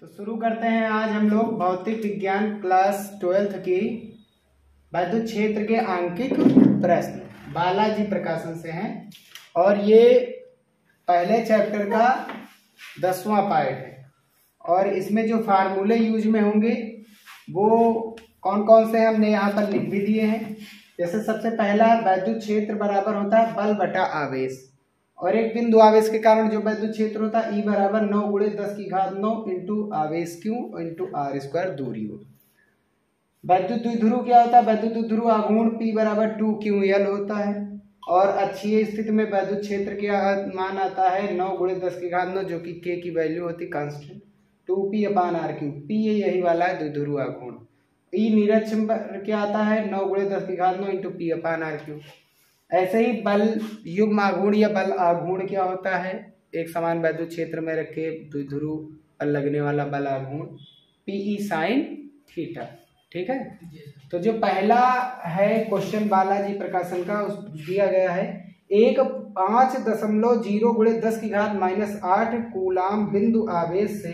तो शुरू करते हैं आज हम लोग भौतिक विज्ञान क्लास ट्वेल्थ की वैद्युत क्षेत्र के आंकिक प्रश्न। बालाजी प्रकाशन से हैं और ये पहले चैप्टर का दसवां पार्ट है। और इसमें जो फार्मूले यूज़ में होंगे, वो कौन कौन से हमने यहाँ पर लिख भी दिए हैं। जैसे सबसे पहला, वैद्युत क्षेत्र बराबर होता है बल बटा आवेश। और एक बिंदु आवेश के कारण जो वैद्युत क्षेत्र होता है ई बराबर नौ गुड़े दस की घात नौ इंटू आवेश क्यू इंटू आर स्क्वायर दूरी हो। वैद्युत द्विध्रुव क्या होता है? वैद्युत द्विध्रुव आघूर्ण पी बराबर टू क्यू एल होता है। और अच्छी स्थिति में वैद्युत क्षेत्र क्या मान आता है नौ गुड़े दस की घात नौ, जो कि के की वैल्यू होती constant to P upon R Q P यही वाला है द्विध्रुव आघूर्ण। ई निरक्षम क्या आता है? नौ गुड़े दस की घात नौ into P upon R Q ऐसे ही बल युग्म आघूर्ण या बल आघूर्ण क्या होता है? एक समान वैद्युत क्षेत्र में रखे द्विध्रुव पर लगने वाला बल आघूर्ण पीई साइन थीटा ठीक है? तो जो पहला है क्वेश्चन बालाजी प्रकाशन का उस दिया गया है एक पाँच दशमलव ज़ीरो गुड़े दस की घात माइनस आठ कूलाम बिंदु आवेश से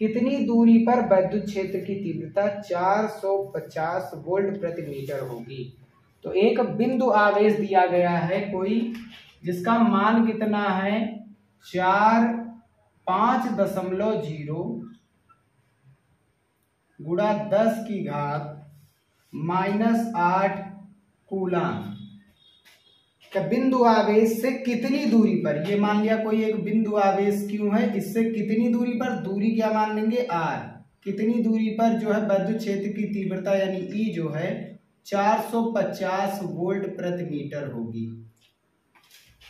कितनी दूरी पर वैद्युत क्षेत्र की तीव्रता 450 वोल्ट प्रति मीटर होगी? तो एक बिंदु आवेश दिया गया है कोई, जिसका मान कितना है? चार पाँच दशमलव ज़ीरो गुड़ा दस की घात माइनस आठ कूलाम का बिंदु आवेश से कितनी दूरी पर? ये मान लिया कोई एक बिंदु आवेश क्यों है? इससे कितनी दूरी पर? दूरी क्या मान लेंगे? आर। कितनी दूरी पर जो है वैद्युत क्षेत्र की तीव्रता यानी ई जो है 450 वोल्ट प्रति मीटर होगी।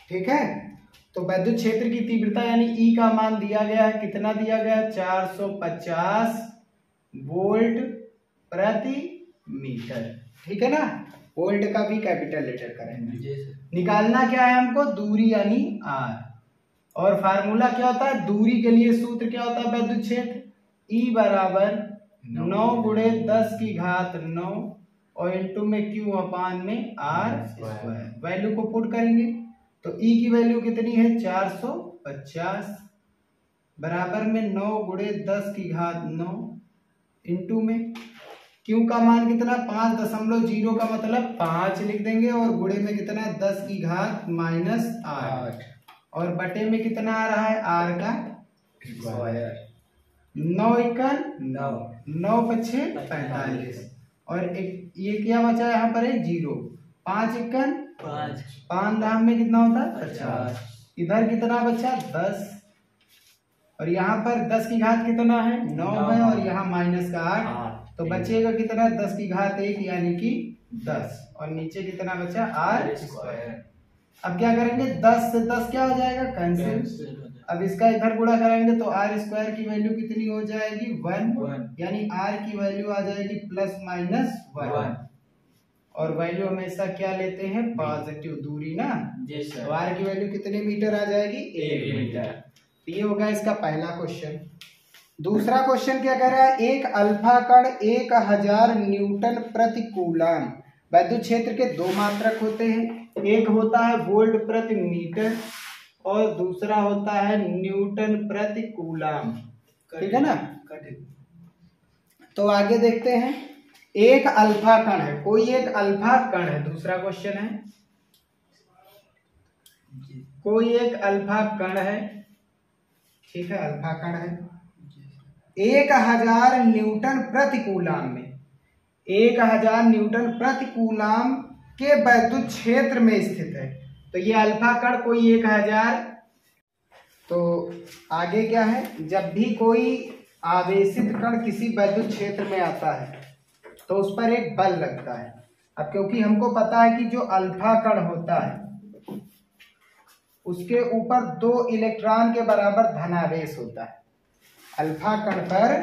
ठीक है? तो वैद्युत क्षेत्र की तीव्रता यानी ई का मान दिया गया है। कितना दिया गया है? 450 वोल्ट प्रति मीटर। ठीक है ना? वोल्ट का भी कैपिटल लेटर करेंगे। निकालना क्या है हमको? दूरी यानी आर और फार्मूला क्या होता है? दूरी के लिए सूत्र क्या होता है वैद्युत क्षेत्र? ई बराबर नौ गुड़े दस की घात नौ और इंटू में क्यू अपान में आर स्क्वायर वैल्यू को पुट करेंगे तो ई की वैल्यू कितनी है? चार सौ पचास बराबर में नौ गुड़े दस की घात नौ इंटू में। क्यू का मान कितना? पाँच दशमलव ज़ीरो का मतलब पाँच लिख देंगे और गुड़े में कितना है? दस की घात माइनस आठ। और बटे में कितना आ रहा है? आर का स्क्वायर नौ इक्कन नौ। नौ पछे पैंतालीस। और एक ये क्या बचा है यहाँ पर? है ज़ीरो। पाँच इक्कन? पाँच। पाँच दाम में कितना होता है? पचास। इधर कितना बचा? दस। और यहाँ पर दस की घात कितना है? नौ। है और यहाँ माइनस का आठ। आठ। तो बचेगा कितना? दस की घात एक यानी कि दस। और नीचे कितना बचा? आर स्क्वायर अब क्या करेंगे? दस से दस क्या हो जाएगा? कैंसिल अब इसका इधर गुणा करेंगे तो आर स्क्वायर की वैल्यू कितनी हो जाएगी? One one. यानी आर की वैल्यू आ जाएगी प्लस माइनस वन वन और वैल्यू हमेशा क्या लेते हैं? पॉजिटिव दूरी ना? जी तो आर की वैल्यू कितने मीटर आ जाएगी? एक मीटर तो ये होगा इसका पहला क्वेश्चन दूसरा क्वेश्चन क्या कह रहा है? एक अल्फ़ा कण एक हज़ार न्यूटन प्रति कूलाम वैद्युत क्षेत्र के दो मात्रक होते हैं। एक होता है वोल्ट प्रति मीटर और दूसरा होता है न्यूटन प्रति कूलाम ठीक है ना? तो आगे देखते हैं। एक अल्फ़ा कण है। कोई एक अल्फ़ा कण है? दूसरा क्वेश्चन है। कोई एक अल्फ़ा कण है? ठीक है अल्फ़ा कण है। एक हज़ार न्यूटन प्रति कूलाम में। एक हज़ार न्यूटन प्रति कूलाम के वैद्युत क्षेत्र में स्थित है। तो ये अल्फ़ा कण कोई एक हज़ार। तो आगे क्या है? जब भी कोई आवेशित कण किसी वैद्युत क्षेत्र में आता है तो उस पर एक बल लगता है। अब क्योंकि हमको पता है कि जो अल्फ़ा कण होता है, उसके ऊपर दो इलेक्ट्रॉन के बराबर धनावेश होता है। अल्फ़ा कण पर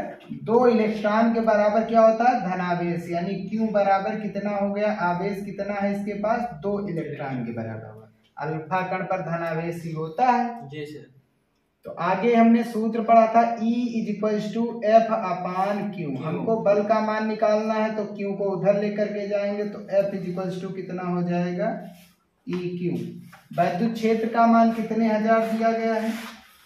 दो इलेक्ट्रॉन के बराबर क्या होता है? धनावेश, यानी क्यू बराबर कितना हो गया? आवेश कितना है इसके पास? दो इलेक्ट्रॉन के बराबर अल्फ़ा कण पर धनावेश ही होता है। जी सर। तो आगे हमने सूत्र पढ़ा था E is equals to F upon Q हमको बल का मान निकालना है तो क्यू को उधर लेकर के जाएँगे तो F इज़ इक्वल्स टू कितना हो जाएगा? ई क्यू वैद्युत क्षेत्र का मान कितने हज़ार दिया गया है?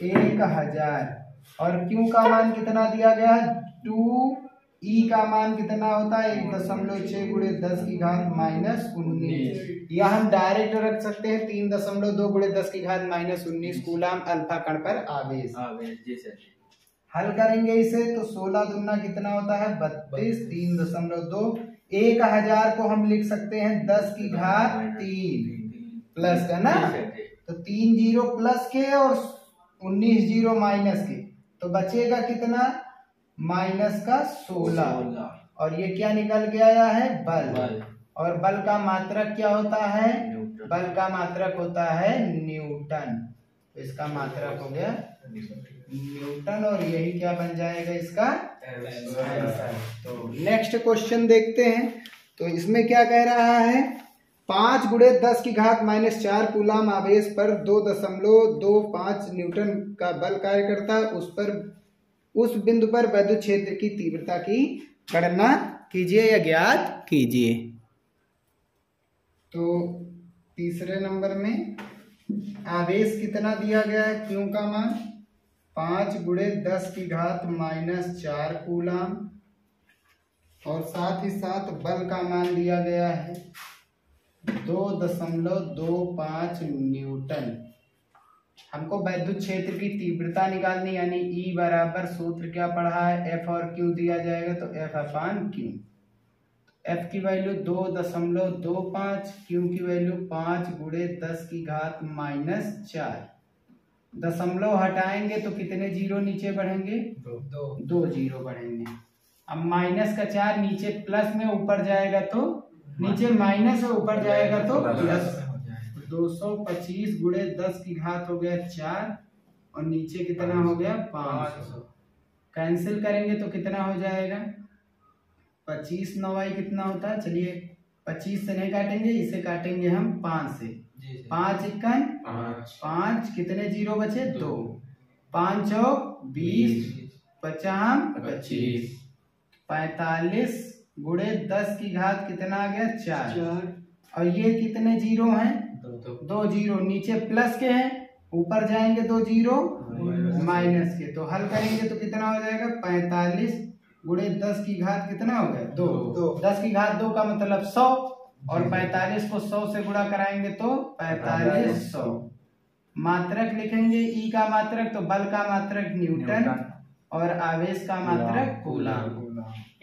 एक हज़ार। और क्यू का मान कितना दिया गया है? टू ई का मान कितना होता है? एक दशमलव छह गुड़े दस की घात माइनस उन्नीस। या हम डायरेक्ट रख सकते हैं तीन दशमलव दो गुड़े दस की घात माइनस उन्नीस कूलाम अल्फ़ा कण पर आवेश। हल करेंगे इसे तो सोलह दुना कितना होता है? बत्तीस तीन दशमलव दो। एक हज़ार को हम लिख सकते हैं दस की घात तीन। प्लस का ना? तो तीन ज़ीरो प्लस के और उन्नीस ज़ीरो माइनस के। तो बचेगा कितना? माइनस का सोलह। और ये क्या निकल के आया है? बल। और बल का मात्रक क्या होता है? बल का मात्रक होता है न्यूटन। तो इसका मात्रक हो गया न्यूटन और यही क्या बन जाएगा इसका? आंसर तो नेक्स्ट क्वेश्चन देखते हैं। तो इसमें क्या कह रहा है? पाँच गुड़े दस की घात माइनस चार कुलाम आवेश पर दो दशमलव दो पाँच न्यूटन का बल कार्य करता है उस पर उस बिंदु पर वैद्युत क्षेत्र की तीव्रता की गणना कीजिए या ज्ञात कीजिए। तो तीसरे नंबर में आवेश कितना दिया गया है? क्यों का मान? पाँच गुड़े दस की घात माइनस चार कूलाम और साथ ही साथ बल का मान दिया गया है दो दशमलव दो पाँच न्यूटन। हमको वैद्युत क्षेत्र की तीव्रता निकालनी यानी E बराबर सूत्र क्या पढ़ा है? F और Q दिया जाएगा तो F अपान Q F की वैल्यू दो दशमलव दो पाँच क्यू की वैल्यू पाँच गुड़े दस की घात माइनस चार। दशमलव हटाएँगे तो कितने ज़ीरो नीचे बढ़ेंगे? दो दो। दो ज़ीरो बढ़ेंगे। अब माइनस का चार नीचे प्लस में ऊपर जाएगा तो? नीचे माइनस और ऊपर जाएगा तो प्लस। दो सौ पच्चीस गुड़े दस की घात हो गया चार और नीचे कितना हो गया पाँच सौ। कैंसिल करेंगे तो कितना हो जाएगा? पच्चीस नवाई कितना होता है? चलिए पच्चीस से नहीं काटेंगे इसे काटेंगे हम पाँच से। पाँच इक्कन पाँच। कितने ज़ीरो बचे? दो। पाँच चौक बीस। पचास? पच्चीस। पैतालीस गुड़े दस की घात कितना आ गया? चार। और ये कितने ज़ीरो हैं? दो दो ज़ीरो नीचे प्लस के हैं ऊपर जाएँगे दो ज़ीरो माइनस के। तो हल करेंगे तो कितना हो जाएगा? पैतालीस गुड़े दस की घात कितना हो गया? दो। दो। दस की घात दो का मतलब सौ और पैतालीस को सौ से गुणा कराएँगे तो पैतालीस सौ। मात्रक लिखेंगे ई का मात्रक तो बल का मात्रक न्यूटन और आवेश का मात्रक कूलाम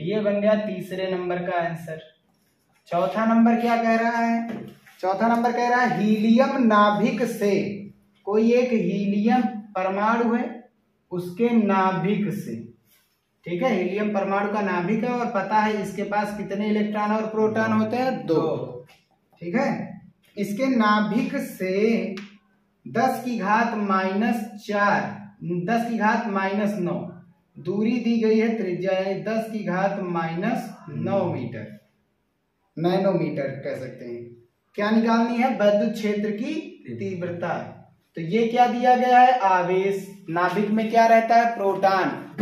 ये बन गया तीसरे नंबर का आंसर। चौथा नंबर क्या कह रहा है? चौथा नंबर कह रहा है हीलियम नाभिक से कोई एक हीलियम परमाणु है उसके नाभिक से। ठीक है हीलियम परमाणु का नाभिक है और पता है इसके पास कितने इलेक्ट्रॉन और प्रोटॉन होते हैं? दो। ठीक है इसके नाभिक से दस की घात माइनस चार दस की घात माइनस नौ दूरी दी गई है त्रिज्या यानी दस की घात माइनस नौ मीटर। नैनोमीटर कह सकते हैं। क्या निकालनी है? वैद्युत क्षेत्र की तीव्रता। तो ये क्या दिया गया है? आवेश। नाभिक में क्या रहता है? प्रोटॉन।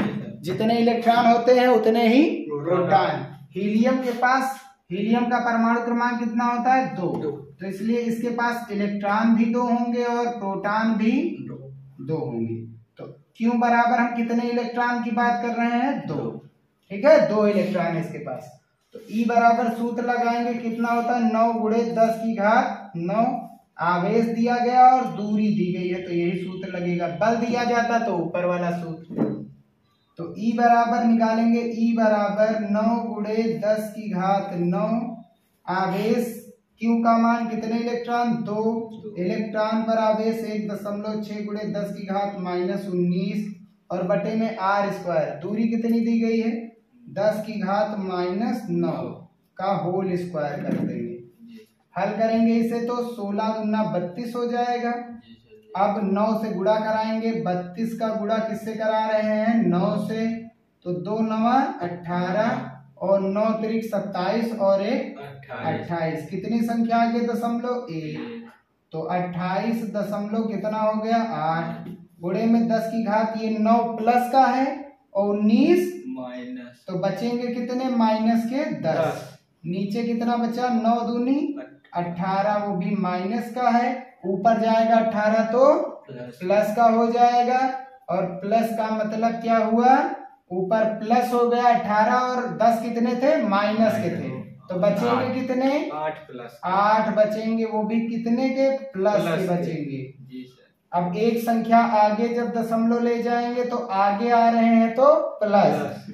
जितने इलेक्ट्रॉन होते हैं उतने ही प्रोटॉन। हीलियम के पास हीलियम का परमाणु क्रमांक कितना होता है? दो। दो। तो इसलिए इसके पास इलेक्ट्रॉन भी दो होंगे और प्रोटॉन भी दो। होंगे। तो क्यों बराबर हम कितने इलेक्ट्रॉन की बात कर रहे हैं? दो। ठीक है? दो इलेक्ट्रॉन है इसके पास। तो ई बराबर सूत्र लगाएँगे, कितना होता है? नौ गुड़े दस की घात नौ। आवेश दिया गया और दूरी दी गई है तो यही सूत्र लगेगा। बल दिया जाता तो ऊपर वाला सूत्र। तो ई बराबर निकालेंगे ई बराबर नौ गुड़े दस की घात नौ। आवेश क्यू का मान कितने इलेक्ट्रॉन? दो। इलेक्ट्रॉन पर आवेश एक दशमलव छह गुड़े दस की घात माइनस उन्नीस। और बटे में आर स्क्वायर दूरी कितनी दी गई है? दस की घात माइनस नौ का होल स्क्वायर कर देंगे। हल करेंगे इसे तो सोलह गुना बत्तीस हो जाएगा। अब नौ से गुड़ा कराएँगे, बत्तीस का गुड़ा किससे करा रहे हैं? नौ से। तो दो नवा अठारह और नौ त्रिक सत्ताईस और एक अट्ठाईस। कितनी संख्या आ गई दशमलव? एक। तो अट्ठाईस दशमलव कितना हो गया? आठ। गुणे में दस की घात ये नौ प्लस का है और उन्नीस माइनस तो बचेंगे कितने? माइनस के दस। नीचे कितना बचा? नौ दूनी। अठारह वो भी माइनस का है। ऊपर जाएगा अठारह तो प्लस। का हो जाएगा। और प्लस का मतलब क्या हुआ? ऊपर प्लस हो गया अठारह और दस कितने थे? माइनस के थे। तो बचेंगे कितने? आठ प्लस। आठ बचेंगे वो भी कितने के? प्लस के प्लस के। बचेंगे। जी सर। अब एक संख्या आगे जब दशमलव ले जाएँगे तो आगे आ रहे हैं तो प्लस।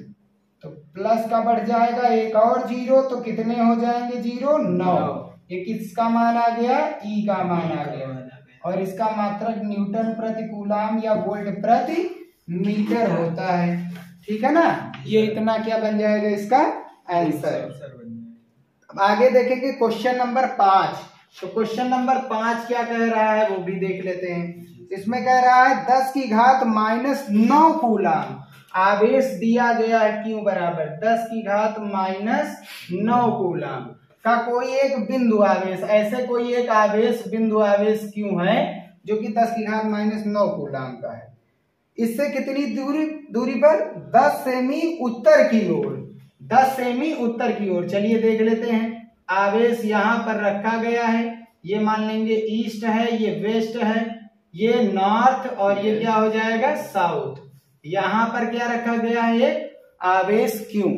प्लस का बढ़ जाएगा एक और ज़ीरो तो कितने हो जाएँगे? ज़ीरो नौ। ये किसका मान आ गया? ई का मान आ गया। और इसका मात्रक न्यूटन प्रति कूलाम या वोल्ट प्रति मीटर होता है। ठीक है ना? ये इतना क्या बन जाएगा इसका? आंसर अब आगे देखेंगे क्वेश्चन नंबर पाँच। तो क्वेश्चन नंबर पाँच क्या कह रहा है वो भी देख लेते हैं। इसमें कह रहा है दस की घात माइनस नौ कूलाम। आवेश दिया गया है क्यों बराबर? दस की घात माइनस नौ कूलाम का कोई एक बिंदु आवेश, ऐसे कोई एक आवेश, बिंदु आवेश क्यों है? जो कि दस की घात माइनस नौ कूलाम का है। इससे कितनी दूरी दूरी पर? 10 सेमी उत्तर की ओर। 10 सेमी उत्तर की ओर। चलिए देख लेते हैं। आवेश यहाँ पर रखा गया है। ये मान लेंगे ईस्ट है, ये वेस्ट है, ये नॉर्थ और ये क्या हो जाएगा? साउथ। यहाँ पर क्या रखा गया है आवेश क्यों?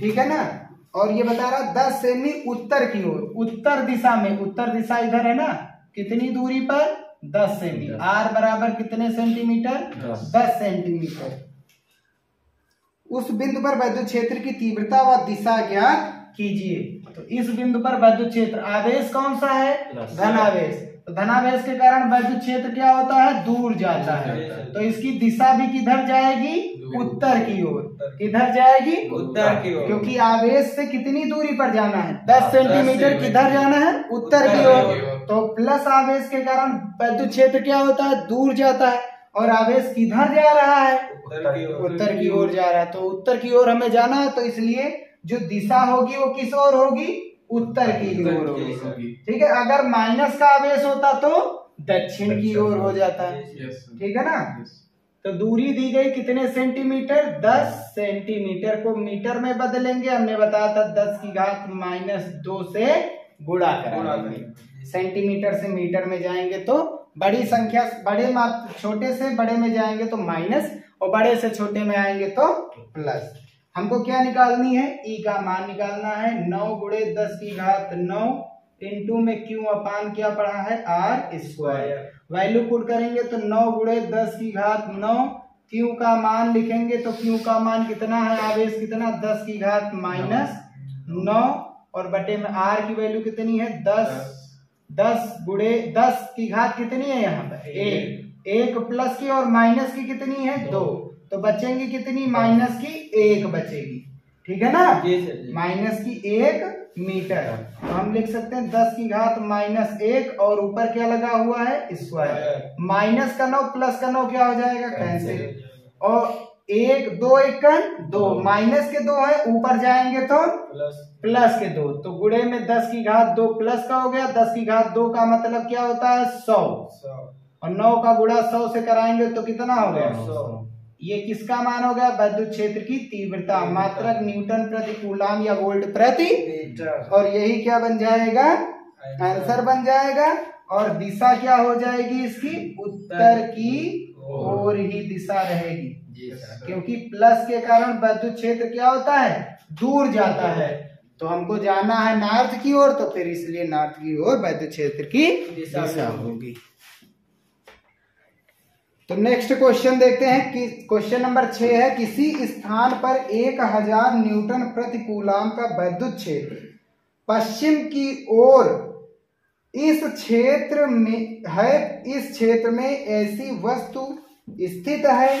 ठीक है ना? और ये बता रहा दस सेमी उत्तर की ओर। उत्तर दिशा में उत्तर दिशा इधर है ना? कितनी दूरी पर? दस सेमी। आर बराबर कितने सेंटीमीटर? दस। सेंटीमीटर। उस बिंदु पर वैद्युत क्षेत्र की तीव्रता व दिशा ज्ञात कीजिए। तो इस बिंदु पर वैद्युत क्षेत्र आवेश कौन सा है? प्लस। धनावेश। तो धनावेश के कारण वैद्युत क्षेत्र क्या होता है? दूर जाता है। तो इसकी दिशा भी किधर जाएगी? उत्तर की ओर। किधर जाएगी? उत्तर की ओर। क्योंकि आवेश से कितनी दूरी पर जाना है? दस सेंटीमीटर सेंटीमीटर। किधर जाना है? उत्तर की ओर। तो प्लस आवेश के कारण वैद्युत क्षेत्र क्या होता है? दूर जाता है। और आवेश किधर जा रहा है? उत्तर की ओर जा रहा है। तो उत्तर की ओर हमें जाना है। तो इसलिए जो दिशा होगी वो किस ओर होगी? उत्तर की ओर होगी। ठीक है अगर माइनस का आवेश होता तो दक्षिण की ओर हो जाता। है ठीक है ना? तो दूरी दी गई कितने सेंटीमीटर? 10 सेंटीमीटर को मीटर में बदलेंगे। हमने बताया था 10 की घात माइनस दो से गुणा गुणा करेंगे। सेंटीमीटर से मीटर में जाएँगे तो बड़ी संख्या बड़े छोटे से बड़े में जाएँगे तो माइनस और बड़े से छोटे में आएँगे तो प्लस। हमको क्या निकालनी है? ई का मान निकालना है नौ गुड़े दस की घात नौ इंटू में क्यू अपान क्या पड़ा है? आर स्क्वायर वैल्यू पुट करेंगे तो नौ गुड़े दस की घात नौ। क्यू का मान लिखेंगे तो क्यू का मान कितना है? आवेश कितना? दस की घात माइनस नौ। और बटे में आर की वैल्यू कितनी है? दस। दस। गुड़े दस की घात कितनी है यहाँ पर? एक। एक प्लस की और माइनस की कितनी है? दो। तो बचेंगी कितनी? माइनस की एक बचेगी। ठीक है ना? माइनस की एक मीटर। तो हम लिख सकते हैं दस की घात माइनस एक और ऊपर क्या लगा हुआ है? स्क्वायर। माइनस का नौ प्लस का नौ क्या हो जाएगा? कैंसिल और एक दो एकन दो। माइनस के दो है ऊपर जाएँगे तो? प्लस। प्लस के दो। तो गुड़े में दस की घात दो प्लस का हो गया। दस की घात दो का मतलब क्या होता है? सौ। सौ। और नौ का गुड़ा सौ से कराएँगे तो कितना हो गया? सौ। ये किसका मान हो गया? वैद्युत क्षेत्र की तीव्रता मात्रक न्यूटन प्रति कूलाम या वोल्ट प्रति और यही क्या बन जाएगा? आंसर। बन जाएगा। और दिशा क्या हो जाएगी इसकी? उत्तर की ओर ही दिशा रहेगी। क्योंकि प्लस के कारण वैद्युत क्षेत्र क्या होता है? दूर जाता है। तो हमको जाना है नॉर्थ की ओर तो फिर इसलिए नॉर्थ की ओर वैद्युत क्षेत्र की दिशा दिशा होगी। तो नेक्स्ट क्वेश्चन देखते हैं कि क्वेश्चन नंबर छह है किसी स्थान पर एक हज़ार न्यूटन प्रति कूलाम का वैद्युत क्षेत्र पश्चिम की ओर इस क्षेत्र में है इस क्षेत्र में ऐसी वस्तु स्थित है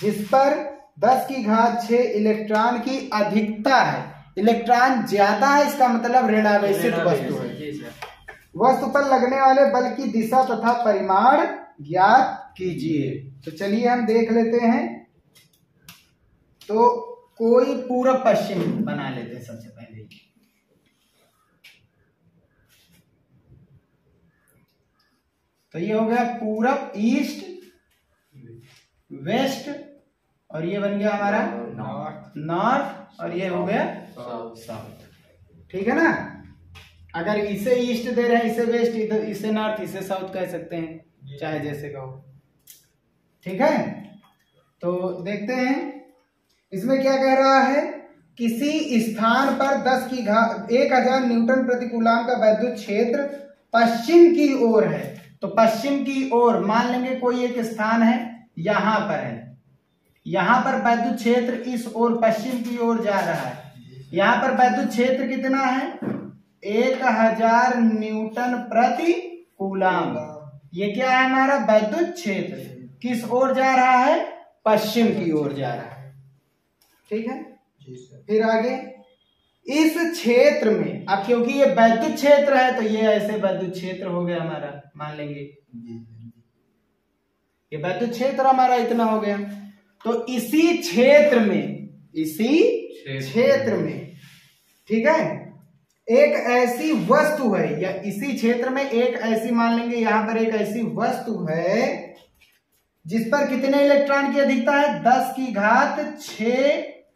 जिस पर 10 की घात 6 इलेक्ट्रॉन की अधिकता है। इलेक्ट्रॉन ज़्यादा है इसका मतलब ऋणावेशित वस्तु है। वस्तु पर लगने वाले बल की दिशा तथा परिमाण ज्ञात कीजिए। तो चलिए हम देख लेते हैं। तो कोई पूर्व पश्चिम बना लेते हैं सबसे पहले। तो ये हो गया पूरब ईस्ट वेस्ट और ये बन गया हमारा नॉर्थ। नॉर्थ और ये हो गया साउथ। साउथ। ठीक है ना? अगर इसे ईस्ट दे रहे हैं इसे वेस्ट इधर इसे नॉर्थ इसे साउथ कह सकते हैं। चाहे जैसे कहो। ठीक है? तो देखते हैं। इसमें क्या कह रहा है? किसी स्थान पर 10 की घात एक हज़ार न्यूटन प्रतिकूलाम का वैद्युत क्षेत्र पश्चिम की ओर है। तो पश्चिम की ओर मान लेंगे कोई एक स्थान है यहाँ पर है। यहाँ पर वैद्युत क्षेत्र इस ओर पश्चिम की ओर जा रहा है। यहाँ पर वैद्युत क्षेत्र कितना है? एक हज़ार न्यूटन प्रति कूलाम ये क्या है हमारा वैद्युत क्षेत्र? किस ओर जा रहा है? पश्चिम की ओर जा रहा है। ठीक है? जी सर। फिर आगे। इस क्षेत्र में अब क्योंकि ये वैद्युत क्षेत्र है तो ये ऐसे वैद्युत क्षेत्र हो गया हमारा मान लेंगे। ये वैद्युत क्षेत्र हमारा इतना हो गया। तो इसी क्षेत्र में इसी। क्षेत्र में ठीक है? एक ऐसी वस्तु है या इसी क्षेत्र में एक ऐसी मान लेंगे यहाँ पर एक ऐसी वस्तु है जिस पर कितने इलेक्ट्रॉन की अधिकता है? दस की घात छ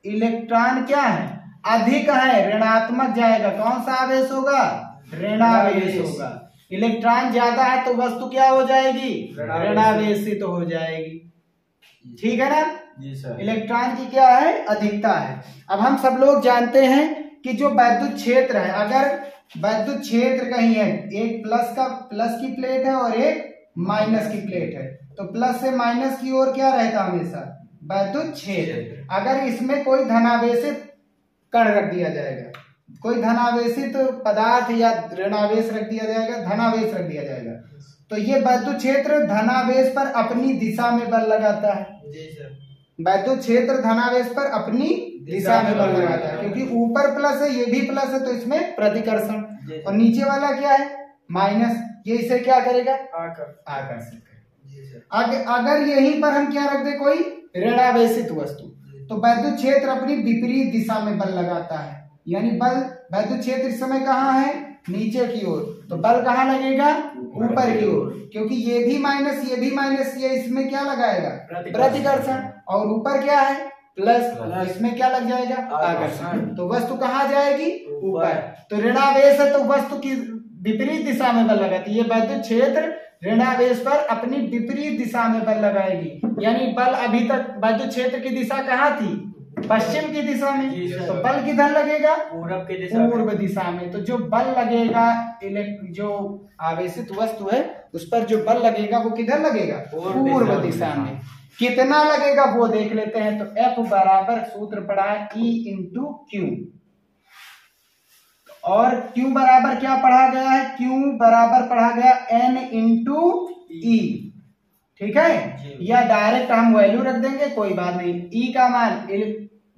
इलेक्ट्रॉन क्या है? अधिक है ऋणात्मक जाएगा। कौन सा आवेश होगा? ऋणावेश। होगा। इलेक्ट्रॉन ज़्यादा है तो वस्तु क्या हो जाएगी? ऋणावेश। तो हो जाएगी। ठीक है ना? जी सर। इलेक्ट्रॉन की क्या है? अधिकता है। अब हम सब लोग जानते हैं कि जो वैद्युत क्षेत्र है अगर वैद्युत क्षेत्र कहीं है एक प्लस का प्लस की प्लेट है और एक माइनस की प्लेट है तो प्लस से माइनस की ओर क्या रहता हमेशा? वैद्युत क्षेत्र। अगर इसमें कोई धनावेशित कण रख दिया जाएगा कोई धनावेशित पदार्थ या ऋणावेश रख दिया जाएगा धनावेश रख दिया जाएगा तो ये वैद्युत क्षेत्र धनावेश पर अपनी दिशा में बल लगाता है। जी सर। वैद्युत क्षेत्र धनावेश पर अपनी दिशा में बल लगाता है क्योंकि ऊपर प्लस है ये भी प्लस है तो इसमें प्रतिकर्षण। और नीचे वाला क्या है? माइनस। ये इसे क्या करेगा? आकर आकर्षित करेगा। अगर यहीं पर हम क्या रख दे कोई? ऋणावेशित वस्तु। तो वैद्युत क्षेत्र अपनी विपरीत दिशा में बल लगाता है। यानी बल वैद्युत क्षेत्र इस समय कहाँ है? नीचे की ओर। तो बल कहाँ लगेगा? ऊपर की ओर। क्योंकि ये भी माइनस ये भी माइनस ये इसमें क्या लगाएगा? प्रतिकर्षण। और ऊपर क्या है? प्लस। इसमें क्या लग जाएगा? आकर्षण। तो वस्तु कहाँ जाएगी? ऊपर। तो ऋणावेश है तो वस्तु की विपरीत दिशा में बल लगाती है। ये वैद्युत क्षेत्र ऋणावेश पर अपनी विपरीत दिशा में बल लगाएगी। यानी बल अभी तक वैद्युत क्षेत्र की दिशा कहाँ थी? पश्चिम की दिशा में। तो बल किधर लगेगा? पूरब की दिशा पूर्व दिशा में। तो जो बल लगेगा जो आवेशित वस्तु है उस पर जो बल लगेगा वो किधर लगेगा? पूर्व पूर्व दिशा में। कितना लगेगा वो देख लेते हैं तो F बराबर सूत्र पड़ा है E इंटू क्यू और Q बराबर क्या पढ़ा गया है? Q बराबर पढ़ा गया N इंटू ई ठीक है? या डायरेक्ट हम वैल्यू रख देंगे कोई बात नहीं। E का मान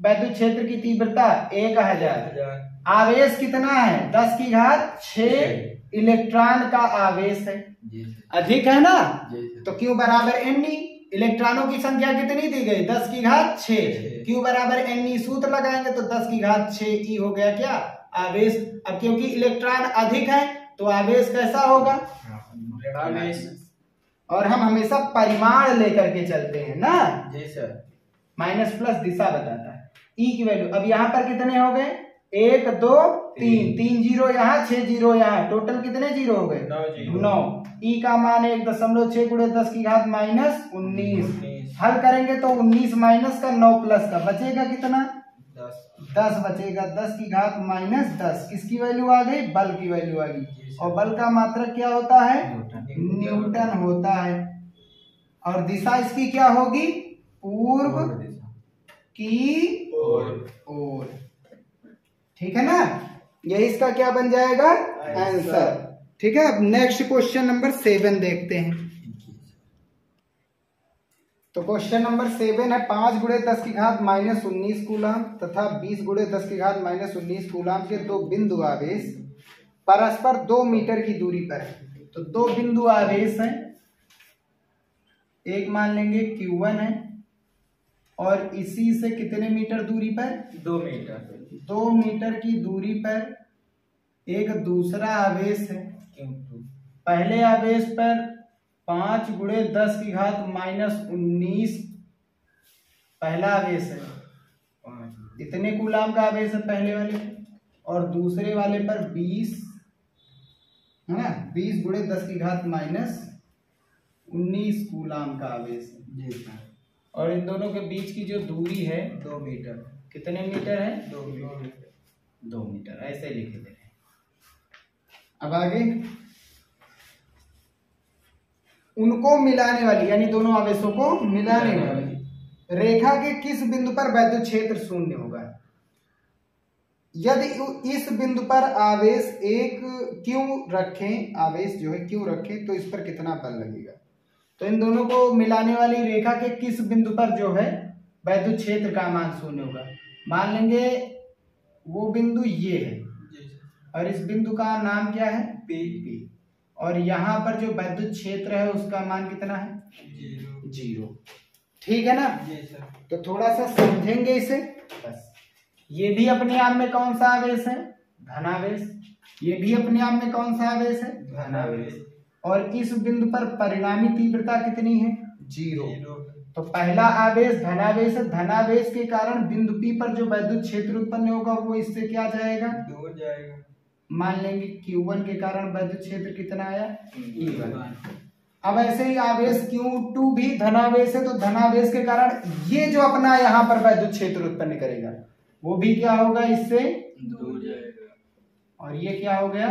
वैद्युत क्षेत्र की तीव्रता एक हज़ार। आवेश कितना है? दस की घात छ इलेक्ट्रॉन का आवेश है। अधिक है ना? तो Q बराबर एन इलेक्ट्रॉनों की संख्या कितनी दी गई? दस की घात छ। Q बराबर एन ई सूत्र लगाएँगे तो दस की घात छ ई हो गया क्या? आवेश। अब क्योंकि इलेक्ट्रॉन अधिक है तो आवेश कैसा होगा? और हम हमेशा परिमाण लेकर के चलते हैं ना? जी सर। माइनस प्लस दिशा बताता है। ई की वैल्यू अब यहाँ पर कितने हो गए? एक दो तीन। तीन। ज़ीरो यहाँ छह ज़ीरो यहाँ। टोटल कितने ज़ीरो हो गए? नौ ई का मान एक दशमलव छह गुड़े दस की घात माइनस उन्नीस। हल करेंगे तो उन्नीस माइनस का नौ प्लस का बचेगा कितना? दस। दस बचेगा। दस की घात माइनस दस। किसकी वैल्यू आ गई? बल की वैल्यू आ गई। और बल का मात्रक क्या होता है? न्यूटन। होता है। और दिशा इसकी क्या होगी? पूर्व की और ओर। ठीक है ना? ये इसका क्या बन जाएगा? आंसर ठीक है? अब नेक्स्ट क्वेश्चन नंबर सेवन देखते हैं। तो क्वेश्चन नंबर सेवन है, पाँच गुड़े दस की घात माइनस उन्नीस कूलाम तथा बीस गुड़े दस की घात माइनस उन्नीस कूलाम के दो बिंदु आवेश परस्पर दो मीटर की दूरी पर है। तो दो बिंदु आवेश हैं। एक मान लेंगे Q1 है। और इसी से कितने मीटर दूरी पर? दो मीटर। दो मीटर की दूरी पर एक दूसरा आवेश है। पहले आवेश पर पाँच गुड़े दस की घात माइनस उन्नीस पहला आवेश है। इतने कूलाम का आवेश है पहले वाले और दूसरे वाले पर बीस है ना? बीस गुड़े दस की घात माइनस उन्नीस कूलाम का आवेश है। जी सर। और इन दोनों के बीच की जो दूरी है दो मीटर। कितने मीटर है? दो मीटर। दो मीटर ऐसे लिख दे रहे अब आगे। उनको मिलाने वाली यानी दोनों आवेशों को मिलाने वाली रेखा के किस बिंदु पर वैद्युत क्षेत्र शून्य होगा? यदि इस बिंदु पर आवेश एक क्यों रखें आवेश जो है क्यों रखें तो इस पर कितना बल लगेगा? तो इन दोनों को मिलाने वाली रेखा के किस बिंदु पर जो है वैद्युत क्षेत्र का मान शून्य होगा? मान लेंगे वो बिंदु ये है। और इस बिंदु का नाम क्या है? पी पी और यहाँ पर जो वैद्युत क्षेत्र है उसका मान कितना है? ज़ीरो। ठीक है ना? जी सर। तो थोड़ा सा समझेंगे इसे। बस। ये भी अपने आप में कौन सा आवेश है? धनावेश। ये भी अपने आप में कौन सा आवेश है? धनावेश। और इस बिंदु पर परिणामी तीव्रता कितनी है? ज़ीरो। तो पहला आवेश धनावेश धनावेश के कारण बिंदु पी पर जो वैद्युत क्षेत्र उत्पन्न होगा वो इससे क्या जाएगा? दूर जाएगा। मान लेंगे Q1 के कारण वैद्युत क्षेत्र कितना आया? E1 अब ऐसे ही आवेश Q2 भी धनावेश है तो धनावेश के कारण ये जो अपना यहाँ पर वैद्युत क्षेत्र उत्पन्न करेगा वो भी क्या होगा इससे? दूर जाएगा। और ये क्या हो गया?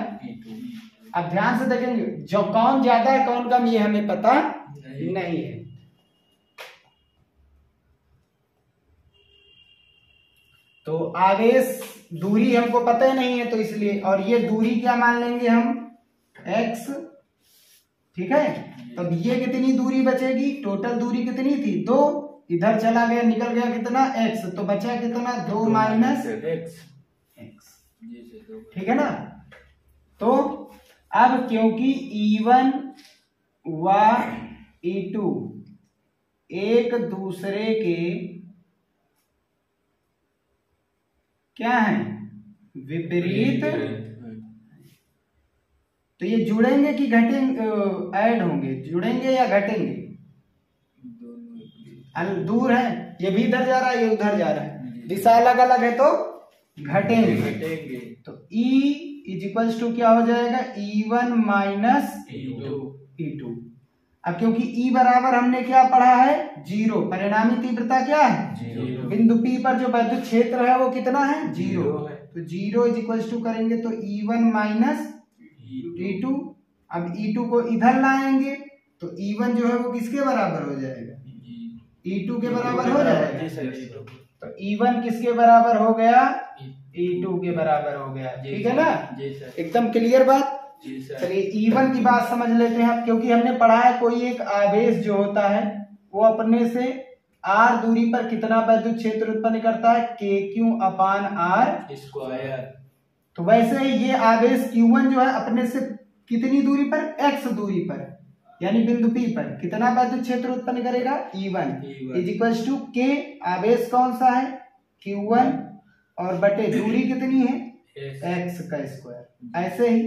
अब ध्यान से देखेंगे जो कौन ज़्यादा है कौन कम ये हमें पता नहीं। नहीं है। तो आवेश दूरी हमको पता ही नहीं है तो इसलिए और ये दूरी क्या मान लेंगे हम? X ठीक है? तब ये कितनी दूरी बचेगी? टोटल दूरी कितनी थी? दो। इधर चला गया निकल गया कितना? X तो बचा कितना? दो माइनस एक्स एक्स ठीक है ना? तो अब क्योंकि E1 व E2 एक दूसरे के क्या है? विपरीत। तो ये जुड़ेंगे कि घटेंगे ऐड होंगे? जुड़ेंगे या घटेंगे? दूर है। ये भी इधर जा रहा है ये उधर जा रहा है। दिशा अलग अलग है तो घटेंगे। घटेंगे। तो E इज़ इक्वल्स टू क्या हो जाएगा? E one minus E two अब क्योंकि E बराबर हमने क्या पढ़ा है? ज़ीरो परिणामी तीव्रता क्या है? ज़ीरो बिंदु P पर जो वैद्युत क्षेत्र है वो कितना है? ज़ीरो तो ज़ीरो इज़ इक्वल्स टू करेंगे तो E one minus E two अब ई टू को इधर लाएँगे तो ई वन जो है वो किसके बराबर हो जाएगा? ई टू के बराबर हो जाएगा। तो ई वन किसके बराबर हो गया? ई टू के बराबर हो गया। ठीक है ना? जी सर। एकदम क्लियर बात? जी सर। चलिए E1 की बात समझ लेते हैं क्योंकि हमने पढ़ा है कोई एक आवेश जो होता है वो अपने से R दूरी पर कितना वैद्युत क्षेत्र उत्पन्न करता है? के क्यू अपान आर स्क्वायर तो वैसे ही ये आवेश Q1 जो है अपने से कितनी दूरी पर? X दूरी पर। यानी बिंदु P पर। कितना वैद्युत क्षेत्र उत्पन्न करेगा? E1 one is equals to K आवेश कौन सा है? Q1 और बटे दूरी कितनी है? एक्स का स्क्वायर ऐसे ही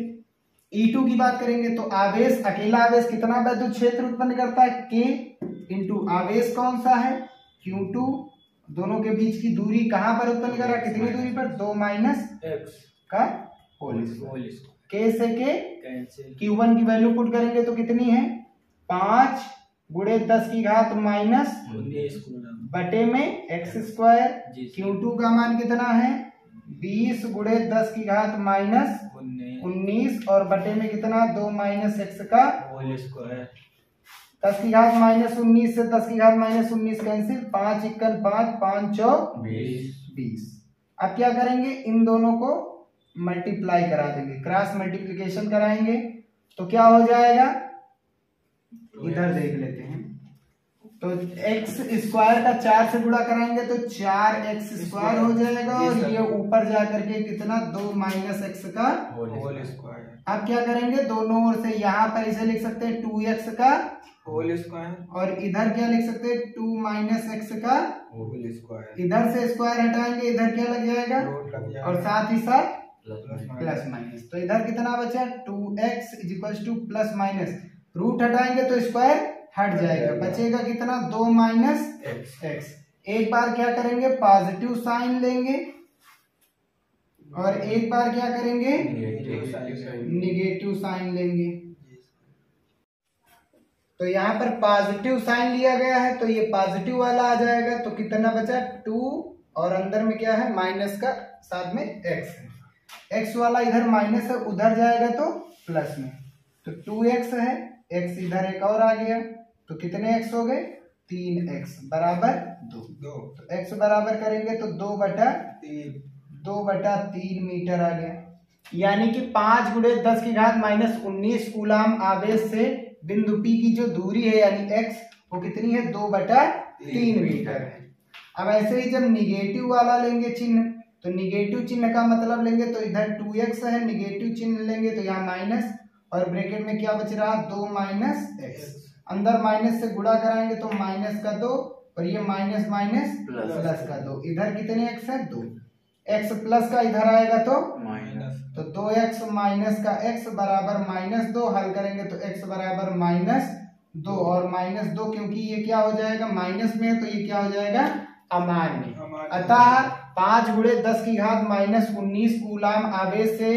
E2 की बात करेंगे तो आवेश अकेला आवेश कितना वैद्युत क्षेत्र उत्पन्न करता है? K इंटू आवेश कौन सा है? Q2 दोनों के बीच की दूरी कहाँ पर उत्पन्न कर? रहा है कितनी दूरी पर? दो माइनस एक्स का होल स्क्वायर होल से K कैंसिल Q1 की वैल्यू पुट करेंगे तो कितनी है? पाँच गुड़े दस की घात माइनस बटे में एक्स स्क्वायर क्यू टू का मान कितना है? बीस गुड़े दस की घात माइनस उन्नीस। और बटे में कितना? दो माइनस एक्स का। होल स्क्वायर दस की घात माइनस उन्नीस से दस की घात माइनस उन्नीस कैंसिल पाँच इक्कन पाँच पाँच चौक बीस। बीस। अब क्या करेंगे? इन दोनों को मल्टीप्लाई करा देंगे। क्रॉस मल्टीप्लीकेशन कराएँगे। तो क्या हो जाएगा? इधर देख लेते हैं। तो एक्स स्क्वायर का चार से गुणा कराएँगे तो चार एक्स स्क्वायर हो जाएगा और ये ऊपर जा करके कितना? दो माइनस एक्स का होल स्क्वायर अब क्या करेंगे? दोनों ओर से यहाँ पर इसे लिख सकते हैं टू एक्स का। होल स्क्वायर और इधर क्या लिख सकते हैं? टू माइनस एक्स का। होल स्क्वायर इधर से स्क्वायर हटाएँगे इधर क्या लग जाएगा? और साथ ही साथ प्लस प्लस माइनस तो इधर कितना बचा? Two X is equal to plus minus root हटाएँगे तो स्क्वायर हट जाएगा। बचेगा कितना? दो माइनस एक्स एक बार क्या करेंगे? पॉजिटिव साइन लेंगे। और एक बार क्या करेंगे? Negative sign. लेंगे। तो यहाँ पर पॉजिटिव साइन लिया गया है तो ये पॉजिटिव वाला आ जाएगा। तो कितना बचा? टू। और अंदर में क्या है? माइनस का साथ में एक्स है। एक्स वाला इधर माइनस है उधर जाएगा तो प्लस में। तो टू एक्स है एक्स इधर एक और आ गया। तो कितने एक्स हो गए? तीन एक्स बराबर दो। दो। तो एक्स बराबर करेंगे तो दो बटा तीन। दो बटा तीन मीटर आ गया। यानी कि पाँच गुड़े दस की घात माइनस उन्नीस गुलाम आवेश से बिंदु पी की जो दूरी है यानी एक्स वो कितनी है? दो बटा तीन मीटर। है। अब ऐसे ही जब निगेटिव वाला लेंगे चिन्ह तो निगेटिव चिन्ह का मतलब लेंगे तो इधर टू एक्स है निगेटिव चिन्ह लेंगे तो यहाँ माइनस और ब्रैकेट में क्या बच रहा? दो माइनस एक्स अंदर माइनस से गुणा कराएँगे तो माइनस का दो और ये माइनस माइनस प्लस। का दो। इधर कितने एक्स है? दो। एक्स प्लस का इधर आएगा तो? माइनस। तो दो एक्स माइनस का एक्स बराबर माइनस दो। हल करेंगे तो एक्स बराबर माइनस दो और माइनस दो क्योंकि ये क्या हो जाएगा? माइनस में तो ये क्या हो जाएगा? अमान्य। अमान्य। अतः पाँच गुड़े दस की घात माइनस उन्नीस कूलाम आवेश से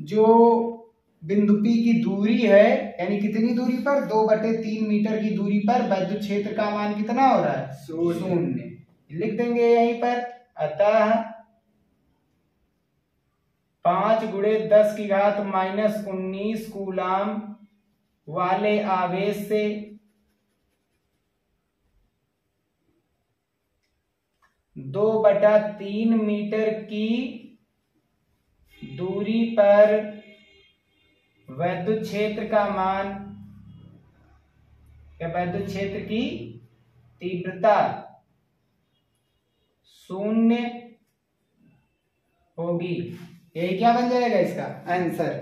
जो बिंदु P की दूरी है यानी कितनी दूरी पर? दो बटे तीन मीटर की दूरी पर वैद्युत क्षेत्र का मान कितना हो रहा है? शून्य। लिख देंगे यहीं पर। अतः पाँच गुड़े दस की घात माइनस उन्नीस कूलाम वाले आवेश से दो बटा तीन मीटर की दूरी पर वैद्युत क्षेत्र का मान, या वैद्युत क्षेत्र की तीव्रता शून्य होगी। यही क्या बन जाएगा इसका? आंसर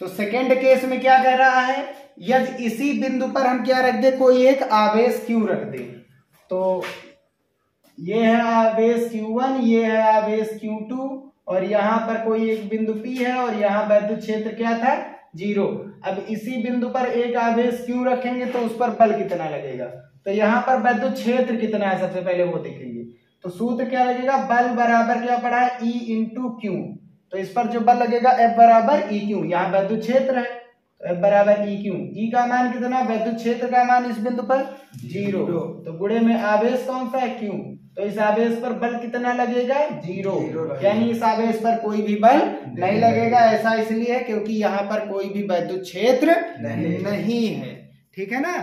तो सेकेंड केस में क्या कह रहा है? यदि इसी बिंदु पर हम क्या रख दे? कोई एक आवेश क्यू रख दे। तो ये है आवेश Q1 ये है आवेश Q2 और यहाँ पर कोई एक बिंदु P है, और यहाँ वैद्युत क्षेत्र क्या था? ज़ीरो। अब इसी बिंदु पर एक आवेश क्यू रखेंगे तो उस पर बल कितना लगेगा? तो यहाँ पर वैद्युत क्षेत्र कितना है सबसे पहले वो देखेंगे। तो सूत्र क्या लगेगा? बल बराबर क्या पड़ा है? ई इंटू क्यू तो इस पर जो बल लगेगा एफ़ बराबर ई क्यू यहाँ वैद्युत क्षेत्र है। बराबर ई क्यू? ई का मान कितना? वैद्युत क्षेत्र का मान इस बिंदु पर ज़ीरो। तो गुड़े में आवेश कौन सा है? क्यू? तो इस आवेश पर बल कितना लगेगा? ज़ीरो। यानी इस आवेश पर कोई भी बल नहीं लगेगा। ऐसा इसलिए है क्योंकि यहाँ पर कोई भी वैद्युत क्षेत्र। नहीं है। ठीक है ना?